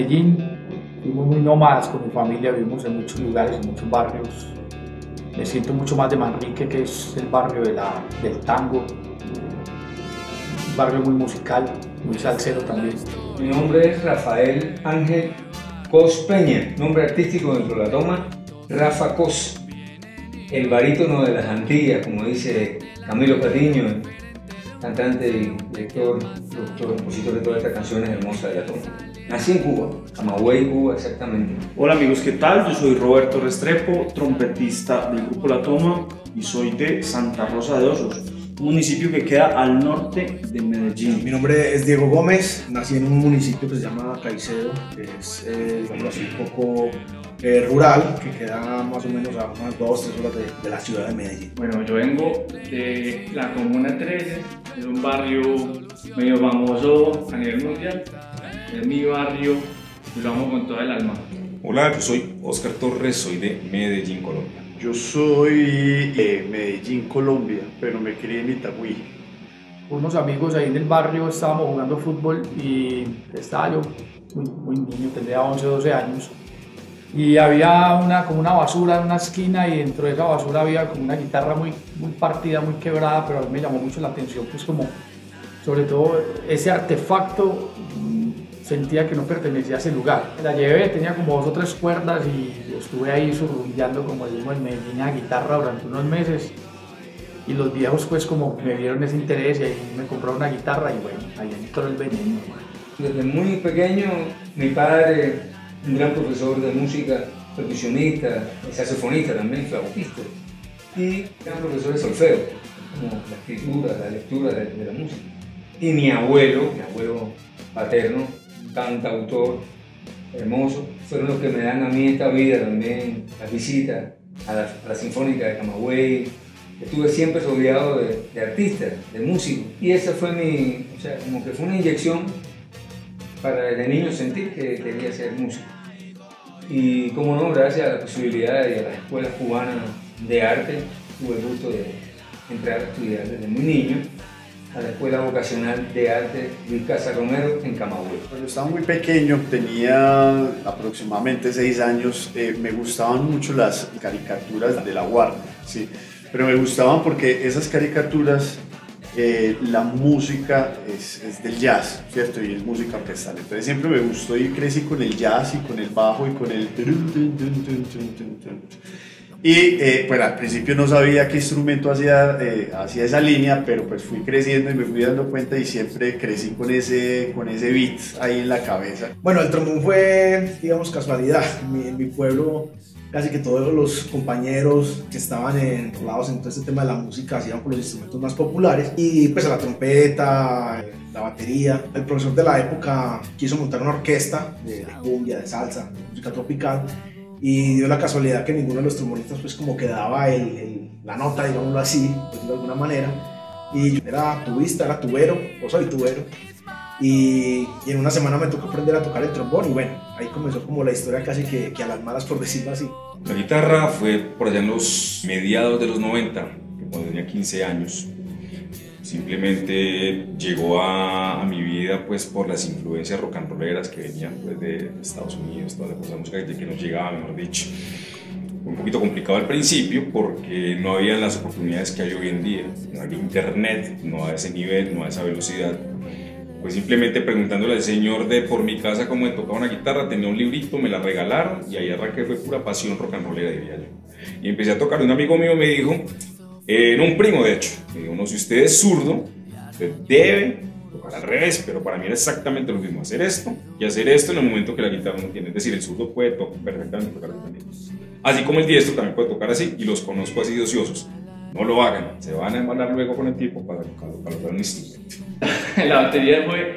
Medellín. Fuimos muy nómadas con mi familia, vivimos en muchos lugares, en muchos barrios. Me siento mucho más de Manrique, que es el barrio de la, del tango. Un barrio muy musical, muy salsero también. Mi nombre es Rafael Ángel Cos Peña, nombre artístico dentro de la toma, Rafa Cos, el barítono de las Antillas, como dice Camilo Patiño, cantante, director, productor, compositor de todas estas canciones hermosas de la toma. Nací en Cuba, Camagüey, Cuba, exactamente. Hola amigos, ¿qué tal? Yo soy Roberto Restrepo, trompetista del grupo La Toma y soy de Santa Rosa de Osos, un municipio que queda al norte de Medellín. Mi nombre es Diego Gómez, nací en un municipio que se llama Caicedo, que es, eh, digamos así, un poco eh, rural, que queda más o menos a unas 2 3 horas de, de, la ciudad de Medellín. Bueno, yo vengo de la Comuna 13, es un barrio medio famoso a nivel mundial, es mi barrio y lo amo con toda el alma. Hola, yo soy Oscar Torres, soy de Medellín, Colombia. Yo soy de Medellín, Colombia, pero me crié en Itagüí. Unos amigos ahí del barrio estábamos jugando fútbol y estaba yo muy, muy niño, tendría 11 o 12 años y había una, como una basura en una esquina y dentro de esa basura había como una guitarra muy, muy partida, muy quebrada, pero a mí me llamó mucho la atención, pues como sobre todo ese artefacto mm, sentía que no pertenecía a ese lugar. La llevé, tenía como dos o tres cuerdas y estuve ahí surrullando como decimos en Medellín a guitarra durante unos meses y los viejos pues como me vieron ese interés y me compraron una guitarra y bueno, ahí entró el veneno. Desde muy pequeño mi padre un gran profesor de música, percusionista, saxofonista también, flautista, y gran profesor de solfeo, como la escritura, la lectura de, de, la música. Y mi abuelo, mi abuelo paterno, cantautor, hermoso, fueron los que me dan a mí esta vida también, las visitas a la, Sinfónica de Camagüey. Estuve siempre rodeado de, de artistas, de músicos, y esa fue mi, o sea, como que fue una inyección para desde niño sentir que quería ser músico. Y como no, gracias a la posibilidad y a las escuelas cubanas de arte, tuve el gusto de entrar a estudiar desde muy niño a la Escuela Vocacional de Arte Luis Casa Romero en Camagüey. Cuando estaba muy pequeño, tenía aproximadamente seis años, eh, me gustaban mucho las caricaturas de la Warner, ¿sí? pero me gustaban porque esas caricaturas eh, la música es, del jazz, ¿cierto? Y es música orquestal. Entonces siempre me gustó y crecí con el jazz y con el bajo y con el... Y eh, pues al principio no sabía qué instrumento hacía, eh, hacía esa línea, pero pues fui creciendo y me fui dando cuenta y siempre crecí con ese, con ese beat ahí en la cabeza. Bueno, el trombón fue, digamos, casualidad. En mi pueblo casi que todos los compañeros que estaban enrolados en todo este tema de la música hacían por los instrumentos más populares y pues a la trompeta, la batería. El profesor de la época quiso montar una orquesta de, de cumbia, de salsa, de música tropical y dio la casualidad que ninguno de los trombonistas pues como que daba el, el, la nota, digámoslo así, pues, de alguna manera. Y yo era tubista, era tubero, o soy tubero. Y, y, en una semana me tocó aprender a tocar el trombón y bueno, ahí comenzó como la historia casi que, que, a las malas por decirlo así. La guitarra fue por allá en los mediados de los 90, cuando tenía 15 años. Simplemente llegó a, a, mi vida pues por las influencias rock and rolleras que venían pues de Estados Unidos, toda la cosa de música que nos llegaba, mejor dicho. Fue un poquito complicado al principio porque no había las oportunidades que hay hoy en día. No había internet, no a ese nivel, no a esa velocidad pues simplemente preguntándole al señor de por mi casa cómo me tocaba una guitarra, tenía un librito, me la regalaron y ahí arranqué, fue pura pasión rock and rollera, diría yo. Y empecé a tocar, un amigo mío me dijo, eh, no un primo de hecho, me dijo, no, si usted es zurdo, usted debe tocar al revés, pero para mí era exactamente lo mismo, hacer esto y hacer esto en el momento que la guitarra no tiene, es decir, el zurdo puede tocar perfectamente tocar también. Así como el diestro también puede tocar así y los conozco así de ociosos. No lo hagan, se van a embalar luego con el tiempo para, para, un instrumento. la batería fue,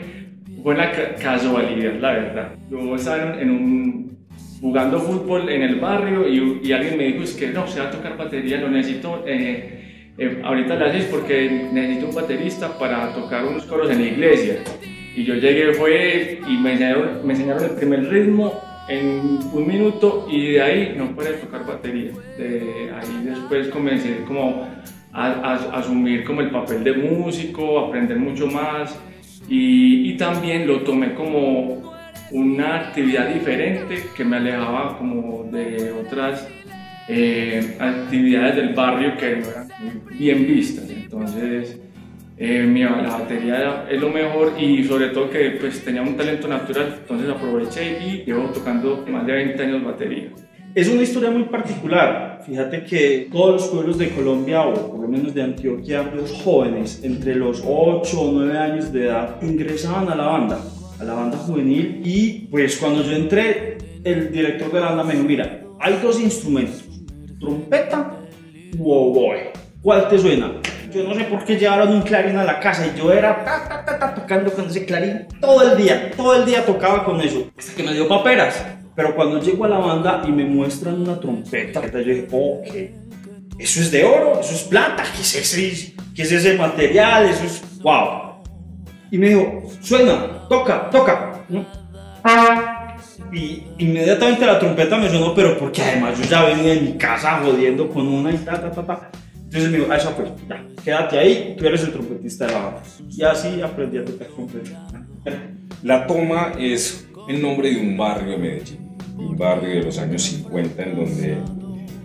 fue casualidad, la verdad. Yo estaba en un, jugando fútbol en el barrio y, y, alguien me dijo, es que no, se va a tocar batería, lo necesito, eh, eh, ahorita lo haces porque necesito un baterista para tocar unos coros en la iglesia. Y yo llegué, fue y me enseñaron, me enseñaron el primer ritmo en un minuto y de ahí no pude tocar batería. De ahí después comencé como a, asumir como el papel de músico, aprender mucho más y, también lo tomé como una actividad diferente que me alejaba como de otras eh, actividades del barrio que no eran bien vistas. Entonces, eh, mi, la batería es lo mejor y sobre todo que pues tenía un talento natural, entonces aproveché y llevo tocando más de 20 años batería. Es una historia muy particular. Fíjate que todos los pueblos de Colombia, o por lo menos de Antioquia, los jóvenes entre los 8 o 9 años de edad ingresaban a la banda, a la banda juvenil. Y pues cuando yo entré, el director de la banda me dijo, mira, hay dos instrumentos, trompeta u oboe. ¿Cuál te suena? Yo no sé por qué llevaron un clarín a la casa y yo era ta, ta, ta, ta, tocando con ese clarín todo el día, todo el día tocaba con eso, hasta que me dio paperas. Pero cuando llego a la banda y me muestran una trompeta, yo dije, ok, eso es de oro, eso es plata, ¿qué es ese, qué es ese material? Eso es, wow. Y me dijo, suena, toca, toca. Y inmediatamente la trompeta me sonó, pero porque además yo ya venía en mi casa jodiendo con una y ta, ta, ta, ta. Entonces me dijo, ah, esa pues, ya, quédate ahí, tú eres el trompetista de la banda. Y así aprendí a tocar trompeta. La Toma es el nombre de un barrio de Medellín, un barrio de los años 50 en donde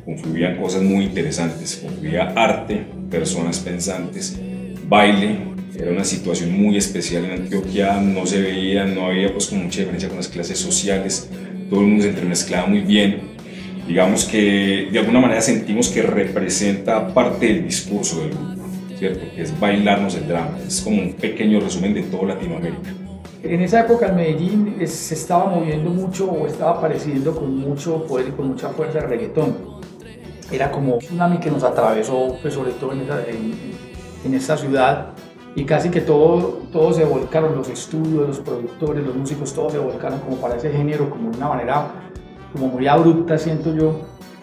confluían cosas muy interesantes, confluía arte, personas pensantes, baile, era una situación muy especial en Antioquia, no se veía, no había pues con mucha diferencia con las clases sociales, todo el mundo se entremezclaba muy bien, digamos que de alguna manera sentimos que representa parte del discurso del grupo, ¿cierto? Que es bailarnos el drama, es como un pequeño resumen de toda Latinoamérica. En esa época en Medellín es- se estaba moviendo mucho o estaba apareciendo con mucho poder y con mucha fuerza el reggaetón. Era como un tsunami que nos atravesó, pues sobre todo en esa, en, en esta ciudad y casi que todo, todos se volcaron, los estudios, los productores, los músicos, todos se volcaron como para ese género, como de una manera como muy abrupta, siento yo.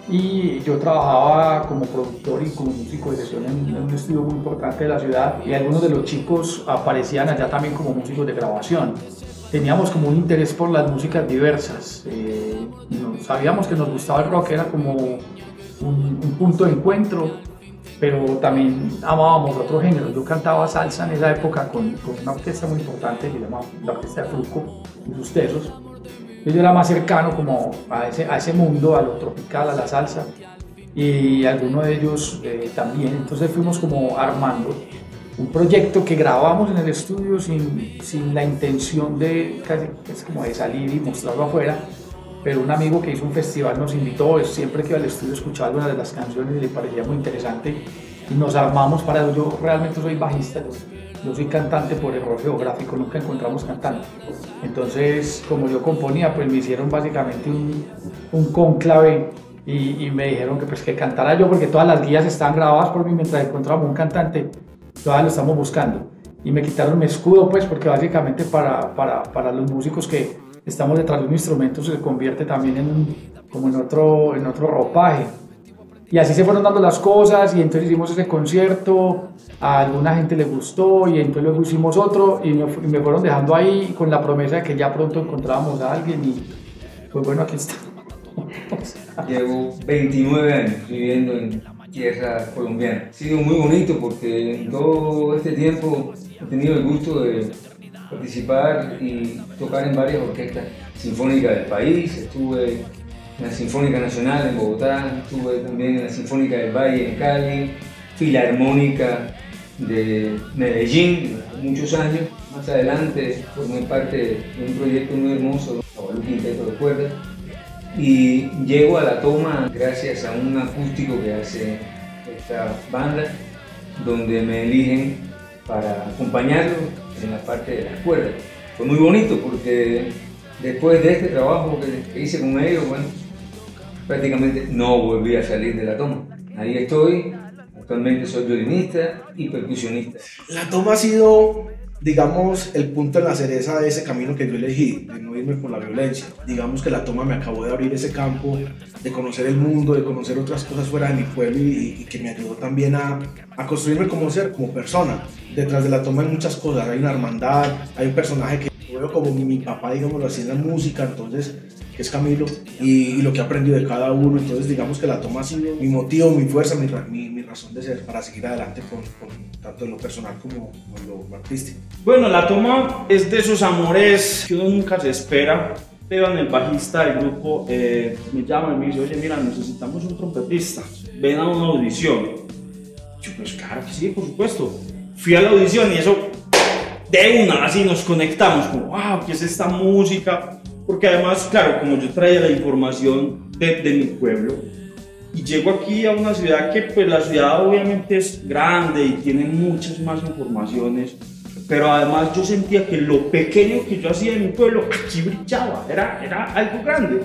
Y yo trabajaba como productor y como músico de sesión en, un estudio muy importante de la ciudad y algunos de los chicos aparecían allá también como músicos de grabación. Teníamos como un interés por las músicas diversas. eh, sabíamos que nos gustaba el rock, era como un, un punto de encuentro, pero también amábamos otros géneros. Yo cantaba salsa en esa época con, con una orquesta muy importante que se llama la Orquesta de Fruco y sus tesos. Yo era más cercano como a ese, a ese mundo, a lo tropical, a la salsa, y algunos de ellos eh, también. Entonces fuimos como armando un proyecto que grabamos en el estudio sin, sin la intención de, es como de salir y mostrarlo afuera, pero un amigo que hizo un festival nos invitó, siempre que iba al estudio escuchaba alguna de las canciones y le parecía muy interesante y nos armamos para. Yo realmente soy bajista, yo soy cantante por error geográfico, nunca encontramos cantante. Entonces, como yo componía, pues me hicieron básicamente un, un conclave y, me dijeron que pues que cantara yo porque todas las guías estaban grabadas por mí mientras encontrábamos un cantante, todas lo estamos buscando. Y me quitaron mi escudo pues porque básicamente para, para, para los músicos que estamos detrás de un instrumento se convierte también en como en otro, en otro ropaje. Y así se fueron dando las cosas y entonces hicimos ese concierto, a alguna gente le gustó y entonces luego hicimos otro y me, fueron dejando ahí con la promesa de que ya pronto encontrábamos a alguien y pues bueno, aquí está. Llevo 29 años viviendo en tierra colombiana. Ha sido muy bonito porque en todo este tiempo he tenido el gusto de participar y tocar en varias orquestas sinfónicas del país. Estuve en la Sinfónica Nacional en Bogotá, estuve también en la Sinfónica del Valle en Cali, Filarmónica de Medellín muchos años. Más adelante formé parte de un proyecto muy hermoso, un quinteto de cuerdas y llego a la toma gracias a un acústico que hace esta banda donde me eligen para acompañarlo en la parte de las cuerdas. Fue muy bonito porque después de este trabajo que hice con ellos, bueno, prácticamente no volví a salir de la toma. Ahí estoy, actualmente soy violinista y percusionista. La toma ha sido, digamos, el punto en la cereza de ese camino que yo elegí, de no irme por la violencia. Digamos que la toma me acabó de abrir ese campo, de conocer el mundo, de conocer otras cosas fuera de mi pueblo y, y que me ayudó también a, a construirme como ser, como persona. Detrás de la toma hay muchas cosas, hay una hermandad, hay un personaje que veo como mi papá, digámoslo así, en la música, entonces que es Camilo, y, lo que he aprendido de cada uno. Entonces, digamos que la toma ha sido mi motivo, mi fuerza, mi, mi, razón de ser para seguir adelante con, tanto en lo personal como, en lo artístico. Bueno, la toma es de esos amores que uno nunca se espera. Esteban, el bajista del grupo, eh, me llama y me dice, oye, mira, necesitamos un trompetista, ven a una audición. Yo, pues claro que sí, por supuesto. Fui a la audición y eso, de una, así nos conectamos, como, wow, ¿qué es esta música? Porque además, claro, como yo traía la información de, de, mi pueblo, y llego aquí a una ciudad que pues la ciudad obviamente es grande y tiene muchas más informaciones, pero además yo sentía que lo pequeño que yo hacía en mi pueblo aquí brillaba, era, era algo grande.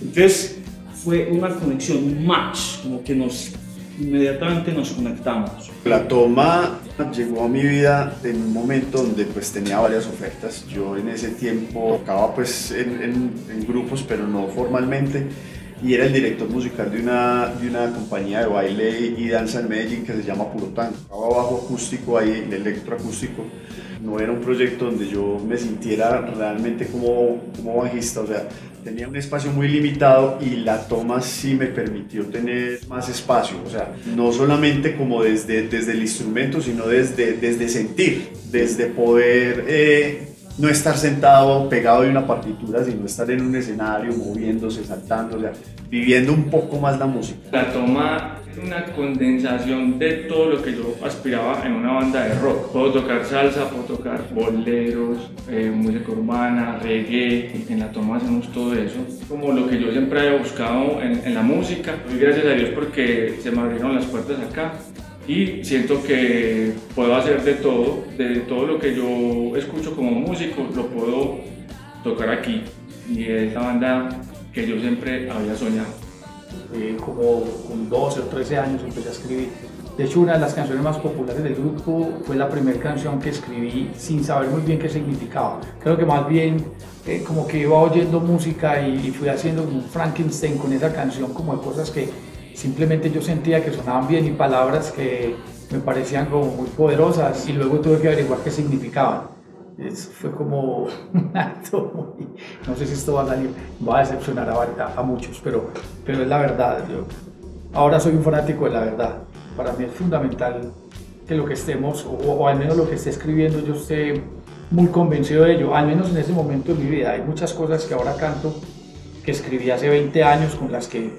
Entonces fue una conexión, match, como que nos inmediatamente nos conectamos. La toma llegó a mi vida en un momento donde pues tenía varias ofertas. Yo en ese tiempo tocaba pues en, en, grupos, pero no formalmente. Y era el director musical de una, de una compañía de baile y danza en Medellín que se llama Purotán. Estaba bajo acústico ahí, electroacústico. No era un proyecto donde yo me sintiera realmente como, como bajista, o sea, tenía un espacio muy limitado y la toma sí me permitió tener más espacio, o sea, no solamente como desde, desde el instrumento, sino desde, desde sentir, desde poder eh, no estar sentado pegado de una partitura, sino estar en un escenario moviéndose, saltando, o sea, viviendo un poco más la música. La toma una condensación de todo lo que yo aspiraba en una banda de rock. Puedo tocar salsa, puedo tocar boleros, eh, música urbana, reggae, en la toma hacemos todo eso. Como lo que yo siempre he buscado en, la música. Gracias a Dios porque se me abrieron las puertas acá y siento que puedo hacer de todo, de todo lo que yo escucho como músico, lo puedo tocar aquí. Y es la banda que yo siempre había soñado. Eh, como con 12 o 13 años empecé a escribir. De hecho, una de las canciones más populares del grupo fue la primera canción que escribí sin saber muy bien qué significaba. Creo que más bien eh, como que iba oyendo música y, fui haciendo un Frankenstein con esa canción, como de cosas que simplemente yo sentía que sonaban bien y palabras que me parecían como muy poderosas y luego tuve que averiguar qué significaban fue como un acto no sé si esto va a salir, va a decepcionar a, muchos, pero, pero es la verdad. Yo ahora soy un fanático de la verdad. Para mí es fundamental que lo que estemos, o, al menos lo que esté escribiendo, yo esté muy convencido de ello, al menos en ese momento de mi vida. Hay muchas cosas que ahora canto que escribí hace 20 años con las que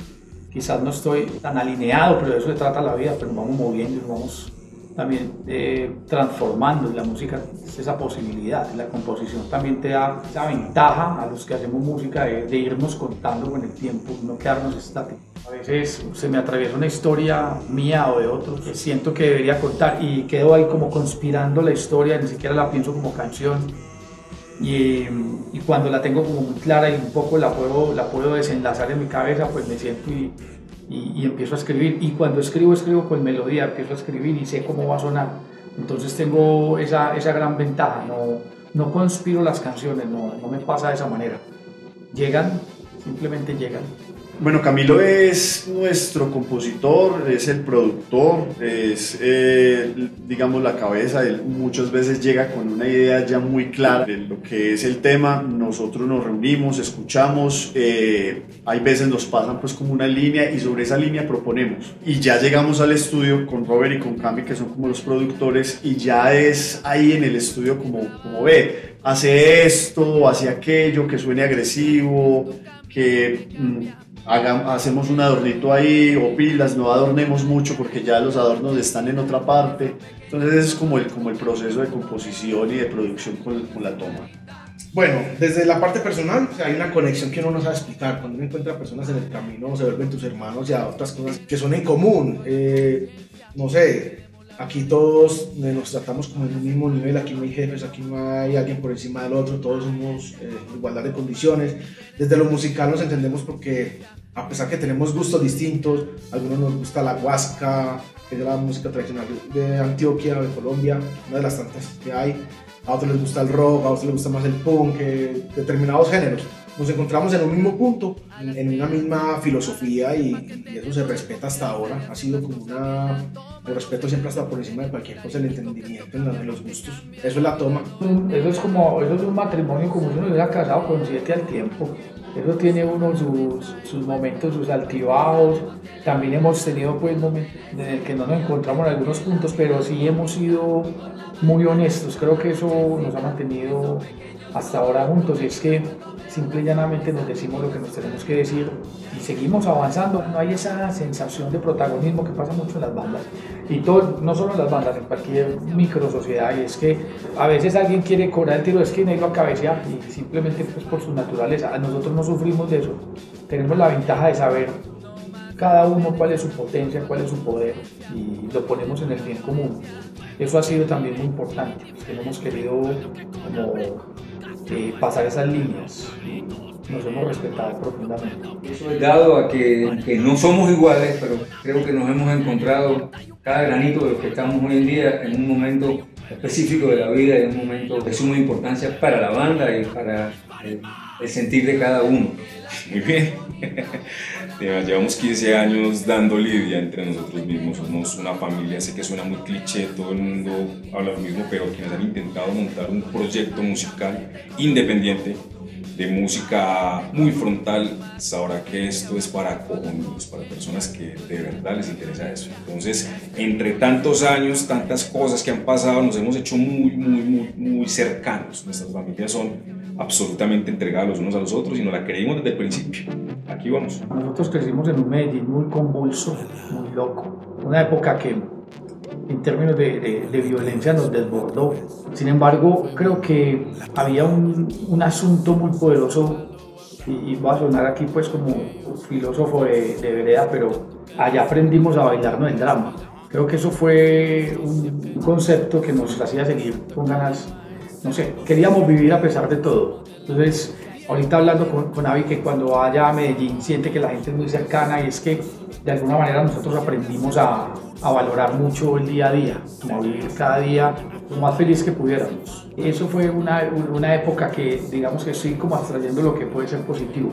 quizás no estoy tan alineado, pero eso se trata la vida, pero nos vamos moviendo, nos vamos también eh, transformando la música esa posibilidad. La composición también te da esa ventaja a los que hacemos música de, irnos contando con el tiempo, no quedarnos estáticos. A veces se me atraviesa una historia mía o de otros que siento que debería contar y quedo ahí como conspirando la historia, ni siquiera la pienso como canción. Y, y, cuando la tengo como muy clara y un poco la puedo, la puedo desenlazar en mi cabeza, pues me siento y, y, empiezo a escribir. Y cuando escribo, escribo con melodía, empiezo a escribir y sé cómo va a sonar. Entonces tengo esa, esa gran ventaja, no, no conspiro las canciones, no, no me pasa de esa manera. Llegan, simplemente llegan. Bueno, Camilo es nuestro compositor, es el productor, es, eh, digamos, la cabeza. Él muchas veces llega con una idea ya muy clara de lo que es el tema. Nosotros nos reunimos, escuchamos, eh, hay veces nos pasan pues como una línea y sobre esa línea proponemos. Y ya llegamos al estudio con Robert y con Cami, que son como los productores, y ya es ahí en el estudio como, como ve, hace esto, hace aquello, que suene agresivo, que... Hacemos un adornito ahí o pilas, no adornemos mucho porque ya los adornos están en otra parte. Entonces es como el, como el proceso de composición y de producción con, con la toma. Bueno, desde la parte personal hay una conexión que uno no sabe explicar. Cuando uno encuentra personas en el camino, se vuelven tus hermanos y otras cosas que son en común. Eh, no sé, aquí todos nos tratamos como en el mismo nivel, aquí no hay jefes, aquí no hay alguien por encima del otro, todos somos eh, igualdad de condiciones. Desde lo musical nos entendemos porque a pesar que tenemos gustos distintos, a algunos nos gusta la huasca, que es la música tradicional de Antioquia, de Colombia, una de las tantas que hay, a otros les gusta el rock, a otros les gusta más el punk, determinados géneros. Nos encontramos en un mismo punto, en, una misma filosofía y, y eso se respeta hasta ahora. Ha sido como una... El respeto siempre está por encima de cualquier cosa, el entendimiento en, en los gustos. Eso es la toma. Eso es como, eso es un matrimonio como si uno hubiera casado con siete al tiempo. Eso tiene uno sus, sus momentos, sus altibajos. También hemos tenido pues momentos en el que no nos encontramos en algunos puntos, pero sí hemos sido muy honestos. Creo que eso nos ha mantenido hasta ahora juntos y es que simple y llanamente nos decimos lo que nos tenemos que decir y seguimos avanzando. No hay esa sensación de protagonismo que pasa mucho en las bandas y todo, no solo en las bandas, en cualquier micro sociedad. Y es que a veces alguien quiere cobrar el tiro de esquina y lo cabecear y simplemente pues por su naturaleza. Nosotros no sufrimos de eso. Tenemos la ventaja de saber cada uno cuál es su potencia, cuál es su poder y lo ponemos en el bien común. Eso ha sido también muy importante, hemos querido como eh, pasar esas líneas nos hemos respetado profundamente. Eso es dado a que no somos iguales, pero creo que nos hemos encontrado cada granito de los que estamos hoy en día en un momento específico de la vida en un momento de suma importancia para la banda y para el, el sentir de cada uno. Muy bien. Lleva- Llevamos 15 años dando lidia entre nosotros mismos. Somos una familia. Sé que suena muy cliché, todo el mundo habla lo mismo, pero quienes han intentado montar un proyecto musical independiente, de música muy frontal, sabrá que esto es para cojonudos, para personas que de verdad les interesa eso. Entonces, entre tantos años, tantas cosas que han pasado, nos hemos hecho muy, muy, muy, muy cercanos. Nuestras familias son absolutamente entregadas los unos a los otros y nos la creímos desde el principio. Aquí vamos. Nosotros crecimos en un Medellín muy convulso, muy loco. Una época que en términos de, de- de violencia nos desbordó. Sin embargo, creo que había un, un asunto muy poderoso y, y voy a sonar aquí pues como un filósofo de, de vereda, pero allá aprendimos a bailarnos el drama. Creo que eso fue un concepto que nos hacía seguir con ganas, no sé, queríamos vivir a pesar de todo. Entonces, ahorita hablando con, con Avi que cuando vaya a Medellín siente que la gente es muy cercana y es que de alguna manera nosotros aprendimos a, valorar mucho el día a día, a vivir cada día lo más feliz que pudiéramos. Eso fue una, una época que digamos que estoy como abstrayendo lo que puede ser positivo,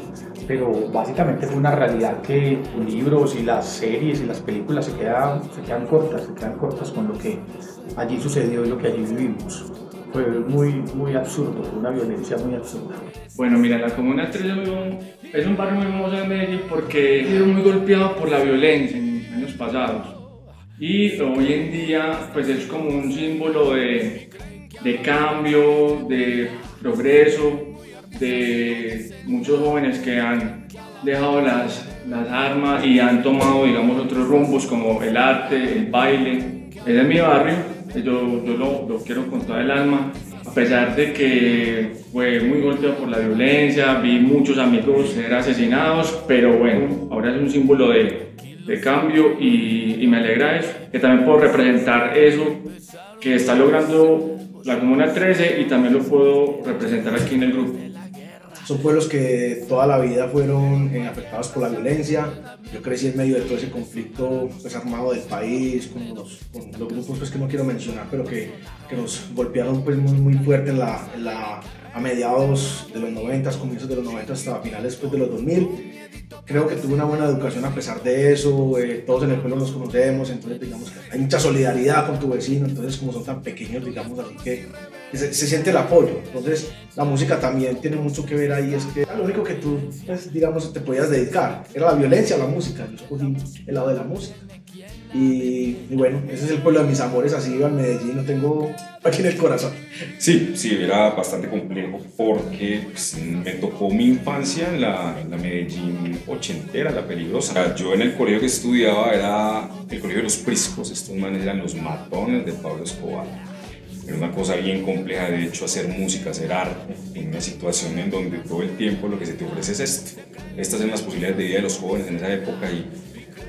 pero básicamente fue una realidad que los libros y las series y las películas se quedan, se quedan cortas, se quedan cortas con lo que allí sucedió y lo que allí vivimos. Fue muy, muy absurdo, una violencia muy absurda. Bueno, mira, la Comuna 3 es un, es barrio muy hermoso de Medellín porque sido muy golpeado por la violencia en años pasados. Y hoy en día, pues es como un símbolo de, de cambio, de progreso, de muchos jóvenes que han dejado las, las armas y han tomado, digamos, otros rumbos como el arte, el baile. Ese es mi barrio, yo, lo, quiero con toda el alma, a pesar de que fue muy golpeado por la violencia, vi muchos amigos ser asesinados, pero bueno, ahora es un símbolo de, de cambio y, y me alegra eso, que también puedo representar eso que está logrando la Comuna 13 y también lo puedo representar aquí en el grupo. Son pueblos que toda la vida fueron eh, afectados por la violencia. Yo crecí en medio de todo ese conflicto pues, armado del país, con los, grupos pues, que no quiero mencionar, pero que, que nos golpearon pues, muy, muy fuerte en la, a mediados de los 90, comienzos de los 90 hasta finales pues, de los 2000. Creo que tuve una buena educación a pesar de eso, eh, todos en el pueblo nos conocemos, entonces digamos que hay mucha solidaridad con tu vecino, entonces como son tan pequeños, digamos así que se, se siente el apoyo. Entonces, la música también tiene mucho que ver ahí. Es que lo único que tú, pues, digamos, te podías dedicar era la violencia la música. Yo escogí el lado de la música. Y, y bueno, ese es el pueblo de mis amores. Así iba en Medellín, lo tengo aquí en el corazón. Sí, sí, era bastante complejo porque pues, me tocó mi infancia en la, en la Medellín ochentera, la peligrosa. Yo en el colegio que estudiaba era el colegio de los priscos, estos manes eran los matones de Pablo Escobar. Era una cosa bien compleja, de hecho, hacer música, hacer arte, en una situación en donde todo el tiempo lo que se te ofrece es esto. Estas son las posibilidades de vida de los jóvenes en esa época y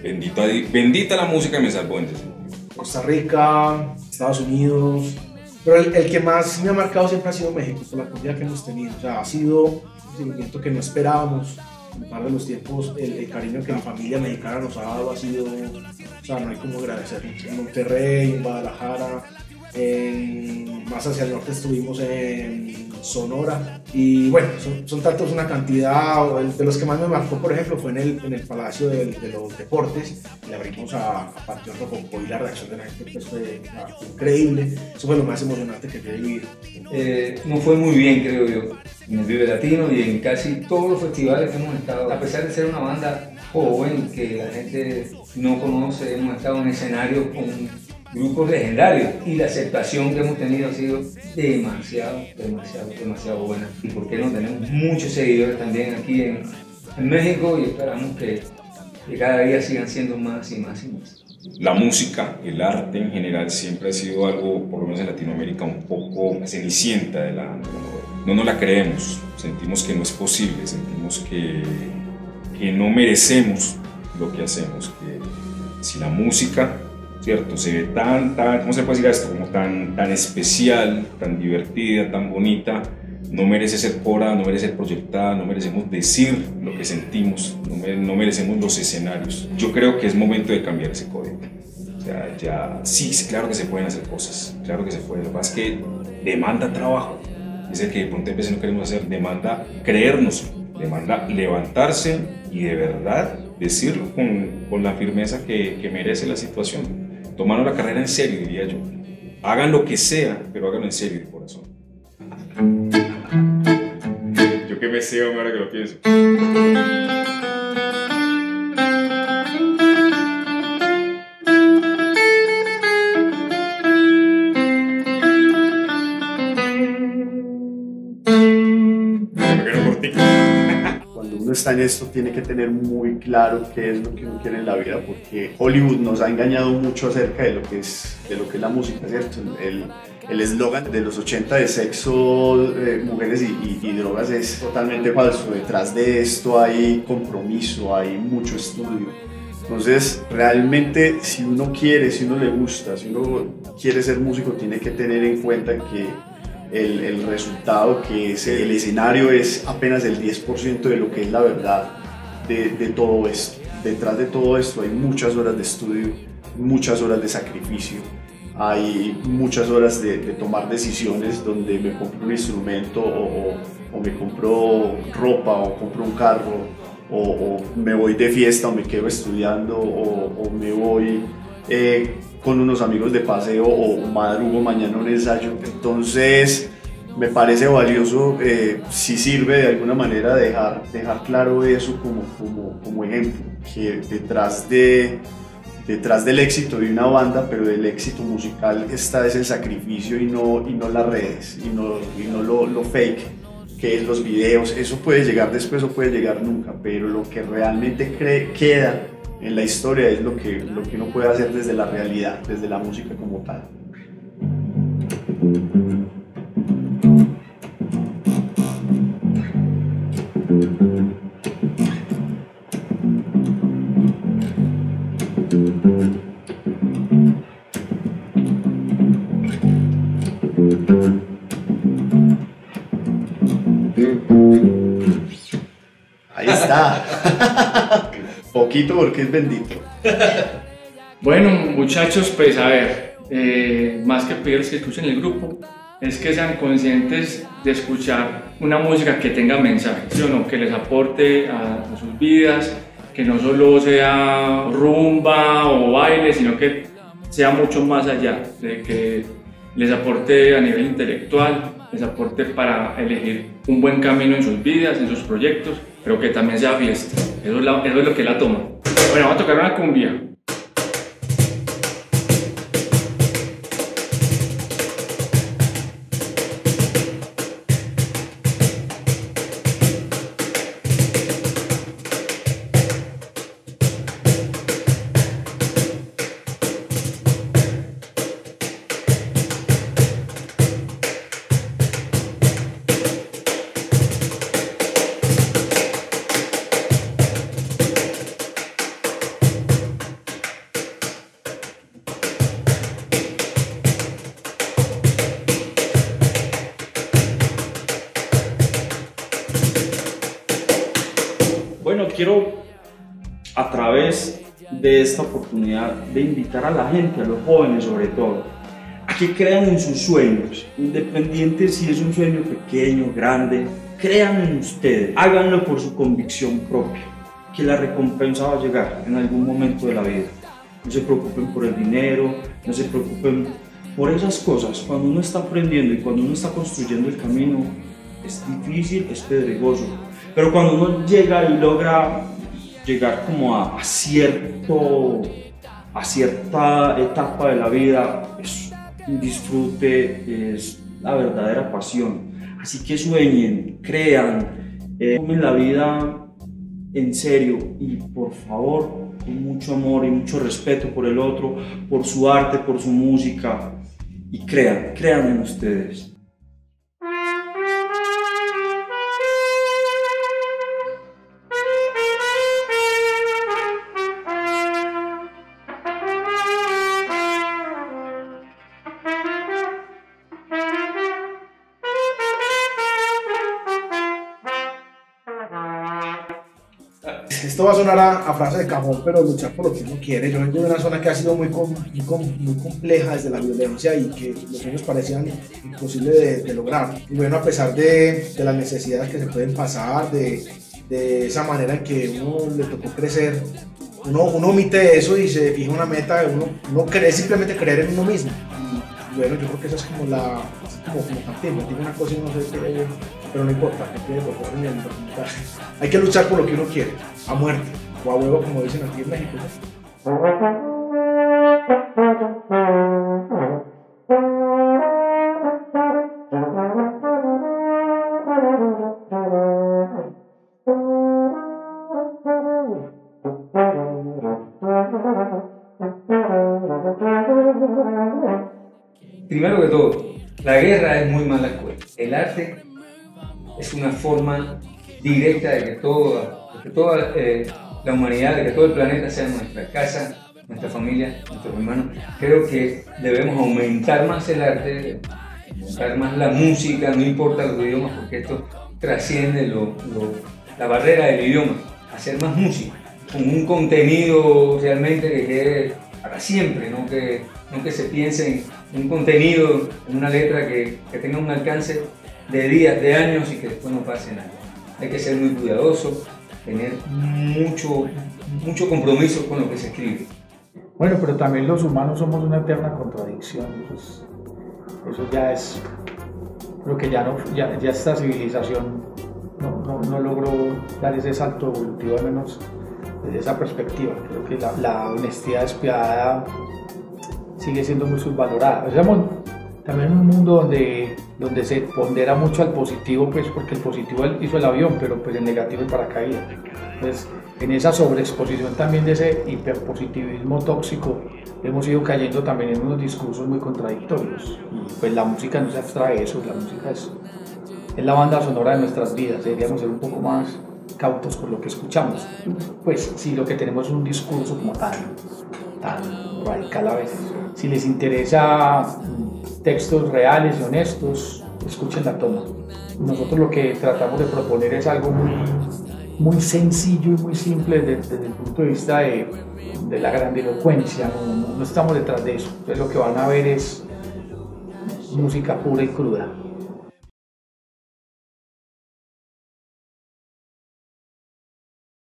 bendita, bendita la música me salvó en sentido. Costa Rica, Estados Unidos. Pero el, el que más me ha marcado siempre ha sido México, por la acogida que hemos tenido. O sea, ha sido un sentimiento que no esperábamos. En par de los tiempos, el, el cariño que la familia mexicana nos ha dado ha sido, o sea, no hay como agradecerlo. En Monterrey, en Guadalajara, en- más hacia el norte estuvimos en Sonora. Y bueno, son, son tantos una cantidad, el de los que más me marcó, por ejemplo, fue en el, en el Palacio de, de los Deportes, le abrimos a, a Panteón Rococó y la reacción de la gente pues, fue, fue increíble, eso fue lo más emocionante que he vivido. Eh, nos fue muy bien, creo yo, en el Vive Latino y en casi todos los festivales que hemos estado. A pesar de ser una banda joven que la gente no conoce, hemos estado en escenarios con grupos legendarios y la aceptación que hemos tenido ha sido demasiado, demasiado, demasiado buena. Y por qué no tenemos muchos seguidores también aquí en, en México y esperamos que, que cada día sigan siendo más y más y más. La música, el arte en general siempre ha sido algo, por lo menos en Latinoamérica, un poco cenicienta de la, de la. No nos la creemos, sentimos que no es posible, sentimos que, que no merecemos lo que hacemos, que si la música ¿cierto? Se ve tan, tan, ¿cómo se puede decir esto? Como tan, tan especial, tan divertida, tan bonita. No merece ser cobrada, no merece ser proyectada, no merecemos decir lo que sentimos, no, mere- no merecemos los escenarios. Yo creo que es momento de cambiar ese código. O sea, ya, sí, claro que se pueden hacer cosas, claro que se puede. Lo que pasa es que demanda trabajo. Es el que de pronto a veces no queremos hacer, demanda creernos, demanda levantarse y de verdad decirlo con, con la firmeza que, que merece la situación. Tomando la carrera en serio, diría yo. Hagan lo que sea, pero háganlo en serio, de corazón. Yo que me sé, ahora que lo pienso. Está en esto tiene que tener muy claro qué es lo que uno quiere en la vida porque Hollywood nos ha engañado mucho acerca de lo que es, de lo que es la música, ¿cierto? El eslogan de los 80 de sexo, eh, mujeres y, y- y drogas es totalmente falso. Detrás de esto hay compromiso, hay mucho estudio. Entonces, realmente, si uno quiere, si uno le gusta, si uno quiere ser músico, tiene que tener en cuenta que el, el resultado, que es el escenario, es apenas el 10% de lo que es la verdad de, de todo esto. Detrás de todo esto hay muchas horas de estudio, muchas horas de sacrificio, hay muchas horas de, de tomar decisiones donde me compro un instrumento o, o- o me compro ropa o compro un carro o, o me voy de fiesta o me quedo estudiando o, me voy eh, con unos amigos de paseo o madrugo mañana un ensayo. Entonces me parece valioso, eh, si sirve de alguna manera dejar, dejar claro eso como, como, como ejemplo, que detrás de, detrás del éxito de una banda, pero del éxito musical está es el sacrificio y no, y no las redes, y no, y no lo, lo fake, que es los videos. Eso puede llegar después o puede llegar nunca, pero lo que realmente cre- queda en la historia es lo que, lo que uno puede hacer desde la realidad, desde la música como tal. Ahí está. Poquito porque es bendito. Bueno, muchachos, pues a ver, eh, más que pedirles que escuchen el grupo, es que sean conscientes de escuchar una música que tenga mensaje, ¿sí o no? Que les aporte a, a sus vidas, que no solo sea rumba o baile, sino que sea mucho más allá, de que les aporte a nivel intelectual, les aporte para elegir un buen camino en sus vidas, en sus proyectos, pero que también sea fiesta. Eso es, lo que la toma. Bueno, vamos a tocar una cumbia. Quiero a través de esta oportunidad de invitar a la gente, a los jóvenes sobre todo, a que crean en sus sueños, independiente si es un sueño pequeño, grande, crean en ustedes, háganlo por su convicción propia, que la recompensa va a llegar en algún momento de la vida. No se preocupen por el dinero, no se preocupen por esas cosas. Cuando uno está aprendiendo y cuando uno está construyendo el camino, es difícil, es pedregoso. Pero cuando uno llega y logra llegar como a, cierto, a cierta etapa de la vida, es un disfrute, es la verdadera pasión. Así que sueñen, crean, eh, tomen la vida en serio y por favor con mucho amor y mucho respeto por el otro, por su arte, por su música y crean, crean en ustedes. Esto va a sonar a, frase de cajón, pero luchar por lo que uno quiere. Yo vengo de una zona que ha sido muy, muy, compleja desde la violencia y que los sueños parecían imposibles de, lograr. Y bueno, a pesar de, las necesidades que se pueden pasar, de, esa manera en que uno le tocó crecer, uno, uno omite eso y se fija una meta, uno, uno cree, simplemente creer en uno mismo. Y bueno, yo creo que esa es como la, como, como tiene una cosa y no sé qué, pero no importa, hay que luchar por lo que uno quiere, a muerte, o a huevo como dicen aquí en México. Primero que todo, la guerra es muy mala escuela. El arte es una forma directa de que toda, toda eh, la humanidad, de que todo el planeta sea nuestra casa, nuestra familia, nuestros hermanos. Creo que debemos aumentar más el arte, aumentar más la música, no importa los idiomas, porque esto trasciende la barrera del idioma, hacer más música, con un contenido realmente que quede para siempre, no que, no que se piense en un contenido, en una letra que, que tenga un alcance de días, de años y que después no pase nada. Hay que ser muy cuidadoso, tener mucho, mucho compromiso con lo que se escribe. Bueno, pero también los humanos somos una eterna contradicción. Pues, eso ya es, lo que ya, no, ya, ya esta civilización no, no, logró dar ese salto evolutivo, al menos desde esa perspectiva. Creo que la, la honestidad despiadada sigue siendo muy subvalorada. O también en un mundo donde, donde se pondera mucho al positivo, pues porque el positivo hizo el avión, pero pues el negativo es paracaídas. Entonces, en esa sobreexposición también de ese hiperpositivismo tóxico, hemos ido cayendo también en unos discursos muy contradictorios. Y pues la música no se abstrae eso, la música es, es la banda sonora de nuestras vidas, deberíamos ser un poco más cautos con lo que escuchamos. Pues si lo que tenemos es un discurso como tan, tan radical a veces. Si les interesa textos reales y honestos, escuchen la toma. Nosotros lo que tratamos de proponer es algo muy, muy sencillo y muy simple desde, el punto de vista de, de la grandilocuencia, no, no, estamos detrás de eso. Entonces lo que van a ver es música pura y cruda.